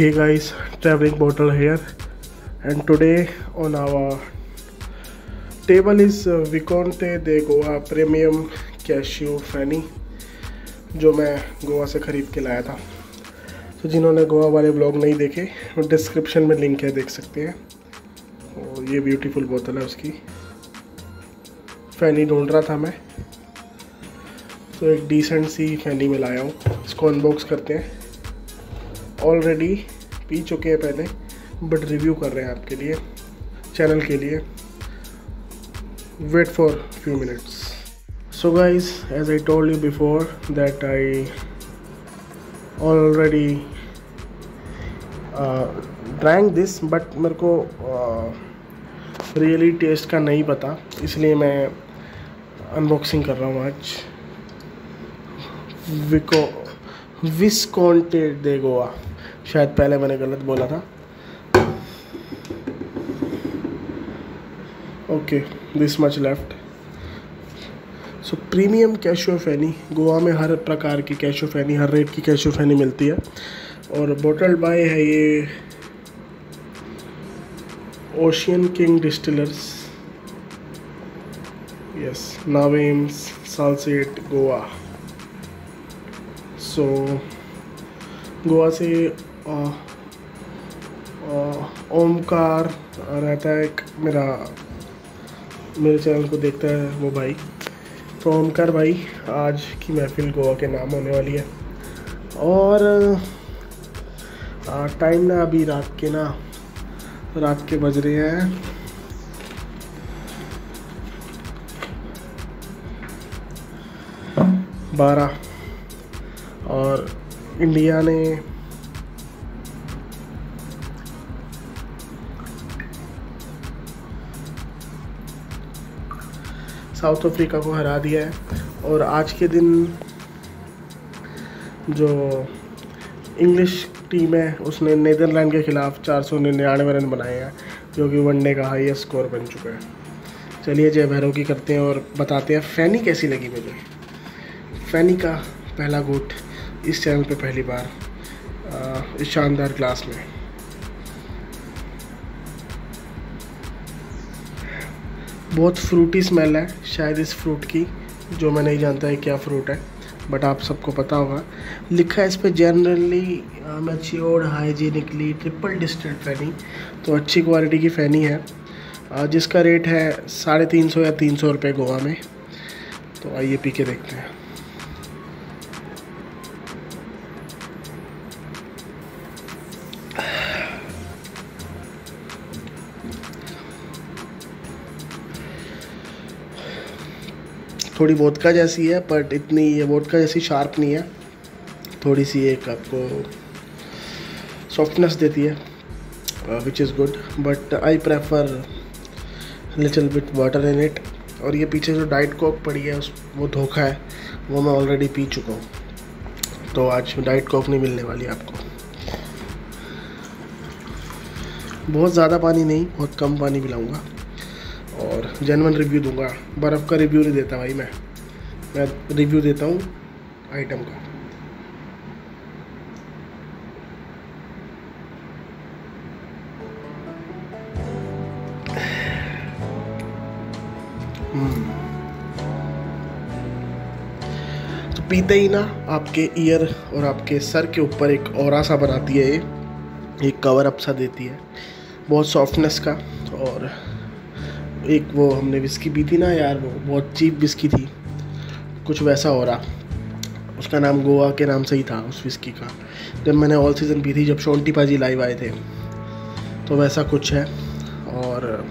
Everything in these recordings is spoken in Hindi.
hey guys traveling bottle here. And today on our table is uh, Viconte de Goa Premium Cashew Fanny जो मैं गोवा से ख़रीद के लाया था। तो जिन्होंने गोवा वाले ब्लॉग नहीं देखे वो डिस्क्रिप्शन में लिंक है देख सकते हैं। और ये ब्यूटीफुल बोतल है उसकी। फ़ैनी ढूंढ रहा था मैं। तो एक डिसेंट सी फैनी में लाया हूँ। इसको अनबॉक्स करते हैं। ऑलरेडी पी चुके हैं पहले बट रिव्यू कर रहे हैं आपके लिए चैनल के लिए। Wait for few minutes so guys as I told you before that I already drawing this but मेरे को रियली uh, टेस्ट का नहीं पता इसलिए मैं अनबॉक्सिंग कर रहा हूँ आज। विको विस्कॉन्टे दे गोवा शायद पहले मैंने गलत बोला था। Okay this much left so premium cashew feni Goa में हर प्रकार की कैशो फैनी हर रेट की कैशो फैनी मिलती है। और बोटल बाय है ये ओशियन किंग डिस्टिलर्स यस नावेम्स सालसेट गोवा सो गोवा से ओमकार रहता है एक मेरा, मेरे चैनल को देखता है वो भाई। तो ओमकार भाई, आज की महफिल गोवा के नाम होने वाली है। और टाइम ना अभी रात के ना, रात के बज रहे हैं। बारह। और इंडिया ने साउथ अफ्रीका को हरा दिया है। और आज के दिन जो इंग्लिश टीम है, उसने नीदरलैंड के ख़िलाफ़ चार सौ निन्यानवे रन बनाए हैं, जो कि वनडे का हाईएस्ट स्कोर बन चुका है। चलिए जय भैरव की करते हैं और बताते हैं, फ़ैनी कैसी लगी मुझे? फ़ैनी का पहला गोट इस चैनल पे पहली बार इस शानदार क्लास में। बहुत फ्रूटी स्मेल है, शायद इस फ्रूट की, जो मैं नहीं जानता है क्या फ्रूट है बट आप सबको पता होगा। लिखा है इस पर generally matured hygienically triple distilled feni तो अच्छी क्वालिटी की फ़ैनी है। जिसका रेट है साढ़े तीन सौ या तीन सौ रुपये गोवा में। तो आइए पी के देखते हैं। थोड़ी वोदका जैसी है बट इतनी ये वोदका जैसी शार्प नहीं है। थोड़ी सी एक आपको सॉफ्टनेस देती है which is good but I prefer little bit water in it और ये पीछे जो डाइट कोक पड़ी है, उस, वो धोखा है, वो मैं ऑलरेडी पी चुका हूँ। तो आज डाइट कोक नहीं मिलने वाली आपको। बहुत ज़्यादा पानी नहीं, बहुत कम पानी पिलाऊँगा। और जेनवन रिव्यू दूँगा। बर्फ़ का रिव्यू नहीं देता भाई मैं। मैं रिव्यू देता हूँ आइटम का। हम्म। तो पीते ही ना आपके ईयर और आपके सर के ऊपर एक और सा बनाती है ये। एक कवर अप सा देती है। बहुत सॉफ्टनेस का और एक वो हमने विस्की पी थी ना यार, वो बहुत चीप विस्की थी। कुछ वैसा हो रहा। उसका नाम गोवा के नाम से ही था उस विस्की का। जब मैंने ऑल सीज़न पी थी, जब शोंटी पाजी लाइव आए थे। तो वैसा कुछ है। और,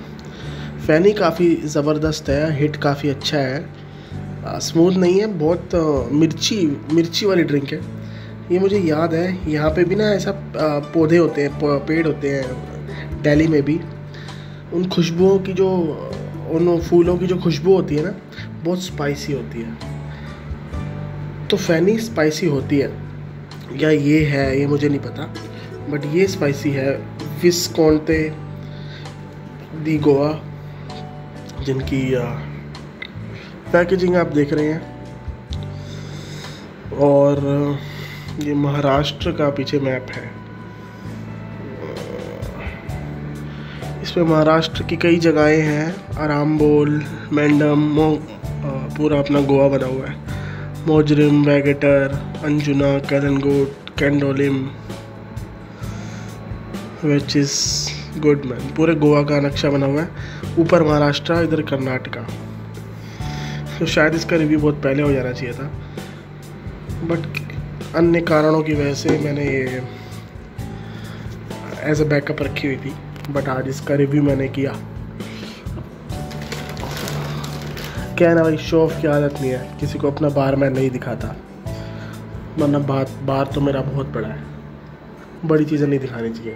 फ़ैनी काफ़ी ज़बरदस्त है हिट काफ़ी अच्छा है। स्मूथ नहीं है, बहुत मिर्ची मिर्ची वाली ड्रिंक है। ये मुझे याद है, यहाँ पे भी ना ऐसा पौधे होते हैं पेड़ होते हैं दिल्ली में भी। उन खुशबुओं की जो उन फूलों की जो खुशबू होती है ना, बहुत स्पाइसी होती है। तो फ़ैनी स्पाइसी होती है। या ये है, ये मुझे नहीं पता बट ये स्पाइसी है विस्कॉन्टे दी गोवा जिनकी पैकेजिंग आप देख रहे हैं। और ये महाराष्ट्र का पीछे मैप है। इसमें महाराष्ट्र की कई जगहें हैं। आरामबोल मैंडम, मो पूरा अपना गोवा बना हुआ है। Morjim, Vagator, Anjuna Calangute Candolim which is good man पूरे गोवा का नक्शा बना हुआ है। ऊपर महाराष्ट्र, इधर कर्नाटका। तो शायद इसका रिव्यू बहुत पहले हो जाना चाहिए था। बट अन्य कारणों की वजह से मैंने ये एज अ बैकअप रखी हुई थी। बट आज इसका रिव्यू मैंने किया। क्या ना भाई शो ऑफ़ की आदत नहीं है। किसी को अपना बार मैं नहीं दिखाता। वरना बात, बार तो मेरा बहुत बड़ा है। बड़ी चीज़ें नहीं दिखानी चाहिए।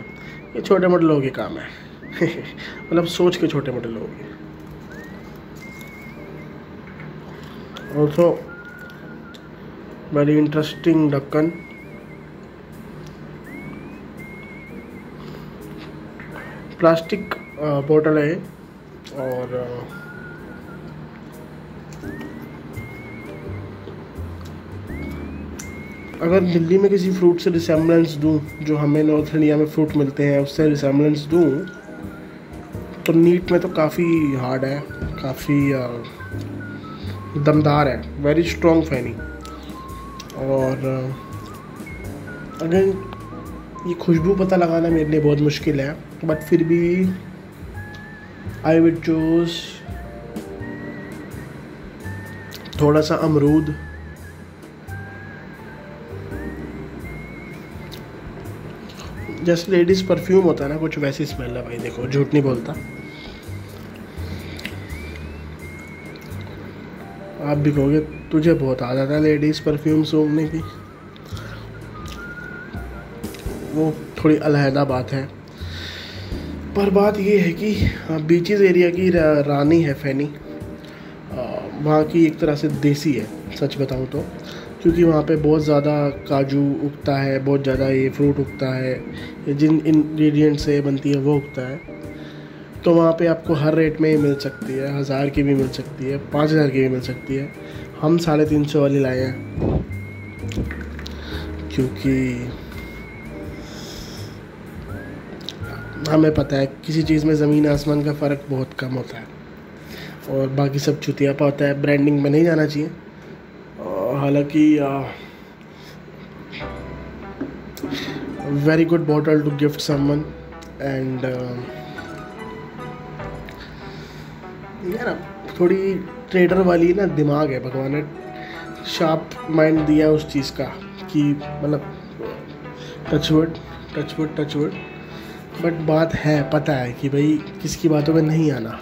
ये छोटे मोटे लोगों के काम है। मतलब सोच के छोटे मोटे लोगों ऑल्सो वेरी इंटरेस्टिंग ढक्कन। प्लास्टिक बोतल है। और अगर दिल्ली में किसी फ्रूट से रिसेम्बलेंस दूँ, जो हमें नॉर्थ इंडिया में फ्रूट मिलते हैं, उससे रिसेम्बलेंस दूँ तो नीट में तो काफ़ी हार्ड है, काफ़ी दमदार है। Very strong feni. और अगर ये खुशबू पता लगाना मेरे लिए बहुत मुश्किल है बट फिर भी आई विड चूज़ थोड़ा सा अमरूद। जैसे लेडीज़ परफ्यूम होता है ना, कुछ वैसी स्मेल है भाई, देखो, झूठ नहीं बोलता। आप भी कहोगे, तुझे बहुत आदत है लेडीज़ परफ्यूम सूंघने की। वो थोड़ी अलहदा बात है। पर बात ये है कि बीचेस एरिया की रानी है फैनी। वहाँ की एक तरह से देसी है, सच बताऊँ तो। क्योंकि वहाँ पे बहुत ज़्यादा काजू उगता है, बहुत ज़्यादा ये फ्रूट उगता है, जिन इंग्रेडिएंट से बनती है वो उगता है। तो वहाँ पे आपको हर रेट में मिल सकती है, हज़ार की भी मिल सकती है, पाँच हज़ार की भी मिल सकती है। हम साढ़े तीन सौ वाली लाए हैं। क्योंकि हमें पता है, किसी चीज़ में ज़मीन आसमान का फ़र्क बहुत कम होता है। और बाकी सब चुतियापा होता है ब्रांडिंग में नहीं जाना चाहिए। हालाँकि very good bottle to gift someone and यार थोड़ी ट्रेडर वाली ना दिमाग है भगवान ने। शार्प माइंड दिया उस चीज़ का कि मतलब टचवुड टचवुड टचवुड बट बात है पता है कि भाई किसकी बातों में नहीं आना।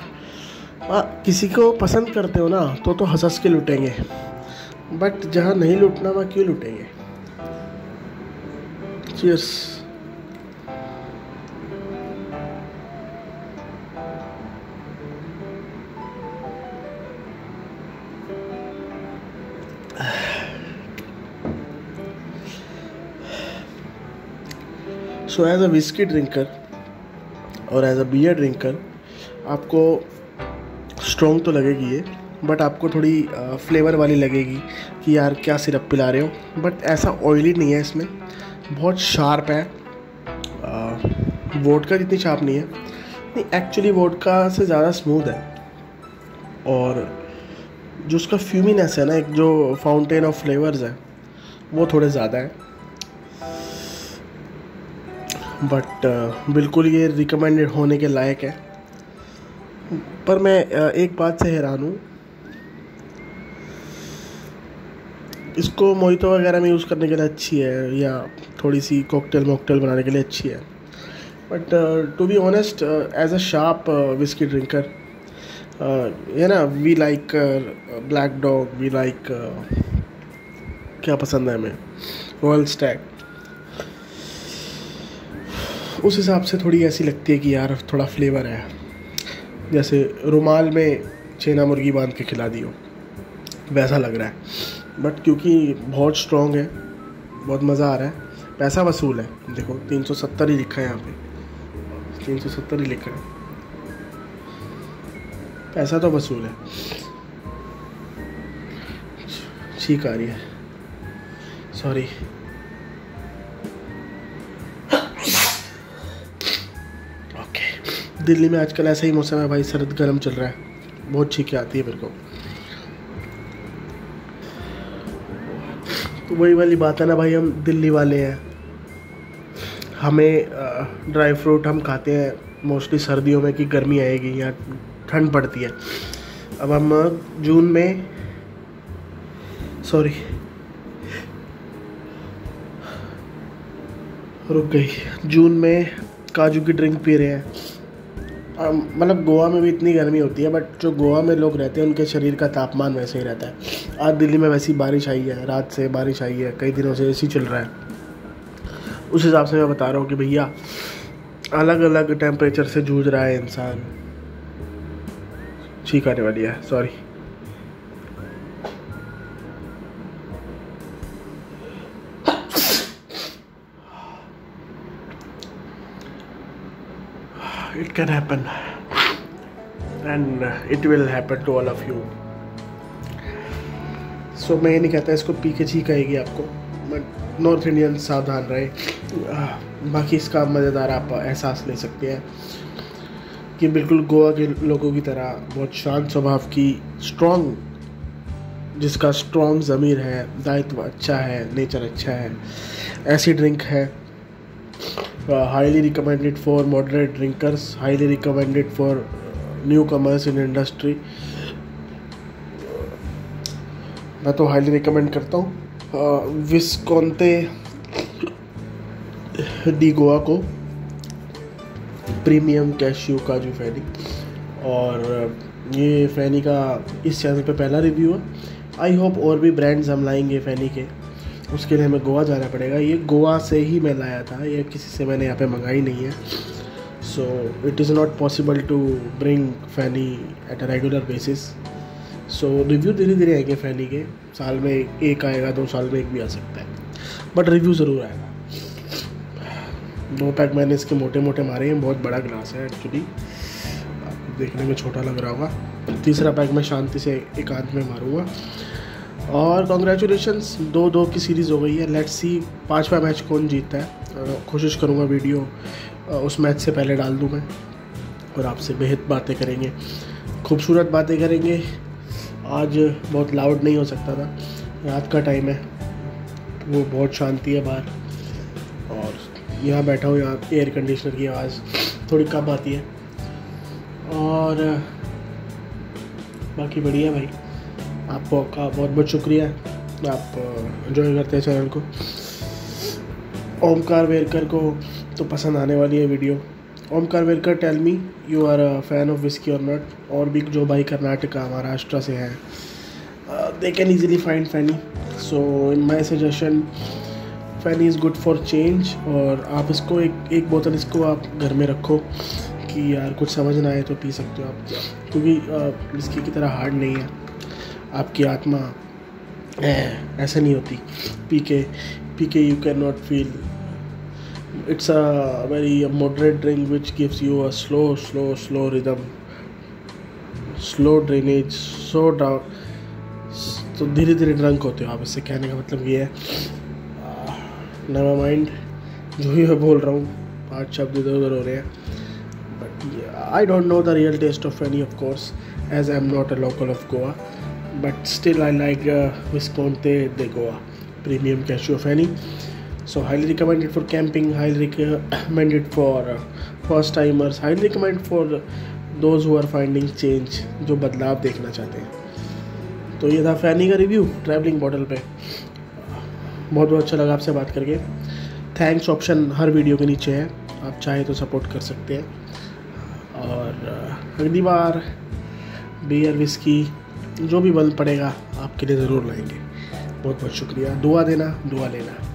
आ, किसी को पसंद करते हो ना तो तो हंस के लुटेंगे। बट जहाँ नहीं लुटना वहाँ क्यों लुटेंगे? Cheers so as a whisky drinker और एज अ बियर ड्रिंकर आपको स्ट्रॉन्ग तो लगेगी ये बट आपको थोड़ी फ्लेवर वाली लगेगी कि यार क्या सिरप पिला रहे हो। बट ऐसा ऑयली नहीं है इसमें, बहुत शार्प है। वोट का जितनी शार्प नहीं है, नहीं एक्चुअली वोट का से ज़्यादा स्मूथ है। और जो उसका फ्यूमिनेस है ना, एक जो फाउंटेन ऑफ़ फ्लेवर्स है, वो थोड़े ज़्यादा है। बट uh, बिल्कुल ये रिकमेंडेड होने के लायक है। पर मैं uh, एक बात से हैरान हूँ। इसको मोहितो वगैरह में यूज़ करने के लिए अच्छी है या थोड़ी सी कॉकटेल मॉकटेल बनाने के लिए अच्छी है। But to be honest as a sharp whisky drinker ये ना we like Black Dog we like क्या पसंद है हमें? रॉयल स्टैग उस हिसाब से थोड़ी ऐसी लगती है कि यार थोड़ा फ्लेवर है। जैसे रुमाल में छेना मुर्गी बाँध के खिला दियो। वैसा लग रहा है। बट क्योंकि बहुत स्ट्रॉन्ग है, बहुत मज़ा आ रहा है, पैसा वसूल है। देखो, तीन सौ सत्तर ही लिखा है यहाँ पे। तीन सौ सत्तर ही लिखा है। पैसा तो वसूल है। ठीक आ रही है। सॉरी दिल्ली में आजकल ऐसा ही मौसम है भाई, सर्द गर्म चल रहा है। बहुत छीके आती है मेरे को। तो वही वाली बात है ना भाई, हम दिल्ली वाले हैं। हमें ड्राई फ्रूट हम खाते हैं मोस्टली सर्दियों में कि गर्मी आएगी या ठंड पड़ती है। अब हम जून में, सॉरी, रुक गई। जून में काजू की ड्रिंक पी रहे हैं। मतलब गोवा में भी इतनी गर्मी होती है बट जो गोवा में लोग रहते हैं, उनके शरीर का तापमान वैसे ही रहता है। आज दिल्ली में वैसी बारिश आई है, रात से बारिश आई है, कई दिनों से ऐसी चल रहा है। उस हिसाब से मैं बता रहा हूँ कि भैया अलग अलग टेम्परेचर से जूझ रहा है इंसान। ठीक आने वाली है sorry it can happen. And it will happen to all of you. So so, मैं ये नहीं कहता इसको पी के छीक आएगी आपको बट नॉर्थ इंडियन सावधान रहे। बाकी इसका मज़ेदार आप एहसास ले सकते हैं कि बिल्कुल गोवा के लोगों की तरह बहुत शांत स्वभाव की स्ट्रॉन्ग जिसका स्ट्रॉन्ग ज़मीर है दायित्व अच्छा है नेचर अच्छा है ऐसी ड्रिंक है। Highly recommended for moderate drinkers highly recommended for newcomers in industry मैं तो हाईली रिकमेंड करता हूँ विस्कॉन्ते डी गोवा को प्रीमियम कैश्यू काजू फैनी। और ये फ़ैनी का इस चैनल पे पहला रिव्यू है। आई होप और भी ब्रांड्स हम लाएँगे फ़ैनी के। उसके लिए हमें गोवा जाना पड़ेगा। ये गोवा से ही मैं लाया था। ये किसी से मैंने यहाँ पे मंगाई नहीं है। So it is not possible to bring feni at a regular basis so review धीरे धीरे आएँगे फ़ैनी के। साल में एक आएगा, दो साल में एक भी आ सकता है। बट रिव्यू ज़रूर आएगा। दो पैक मैंने इसके मोटे मोटे मारे हैं। बहुत बड़ा ग्लास है एक्चुअली देखने में छोटा लग रहा होगा। तीसरा पैक मैं शांति से एकांत में मारूँगा। और कॉन्ग्रेचुलेशंस दो दो की सीरीज़ हो गई है। लेट्स सी पाँचवा मैच कौन जीतता है। कोशिश करूँगा वीडियो उस मैच से पहले डाल दूँ मैं। और आपसे बेहद बातें करेंगे। खूबसूरत बातें करेंगे। आज बहुत लाउड नहीं हो सकता था। रात का टाइम है। वो बहुत शांति है बाहर। और यहाँ बैठा हूँ, यहाँ एयर कंडीशनर की आवाज़ थोड़ी कम आती है। और बाकी बढ़िया भाई। आपको बहुत बहुत शुक्रिया। आप इन्जॉय करते हैं चैनल को। ओमकार वेरकर को तो पसंद आने वाली है video Omkar Verkar tell me you are a fan of whisky और नॉट और भी जो भाई कर्नाटका महाराष्ट्र से हैं। They can easily find feni so in my suggestion feni is good for change और आप इसको एक एक बोतल इसको आप घर में रखो कि यार कुछ समझ ना आए तो पी सकते हो आप। क्योंकि विस्की की तरह हार्ड नहीं है। आपकी आत्मा ऐसा नहीं होती। पी के पी के you can not feel it's a very moderate drink which gives you a slow slow slow rhythm slow drainage so down तो धीरे धीरे ड्रंक होते हो आप, इससे कहने का मतलब ये है। नेवर माइंड जो भी मैं बोल रहा हूँ, पाँच शब्द इधर उधर हो रहे हैं। But I don't know the real taste of any of course as I am not a local of Goa still I like विस्कोंटे the Goa premium cashew of any so highly recommended for camping highly recommended for uh, first timers highly recommended for those who are finding change जो बदलाव देखना चाहते हैं। तो ये था फैनी का रिव्यू ट्रैवलिंग बॉटल पे। बहुत बहुत अच्छा लगा आपसे बात करके। थैंक्स ऑप्शन हर वीडियो के नीचे है। आप चाहे तो सपोर्ट कर सकते हैं। और अगली बार बियर विस्की जो भी बल पड़ेगा, आपके लिए ज़रूर लाएँगे। बहुत बहुत शुक्रिया। दुआ देना, दुआ लेना।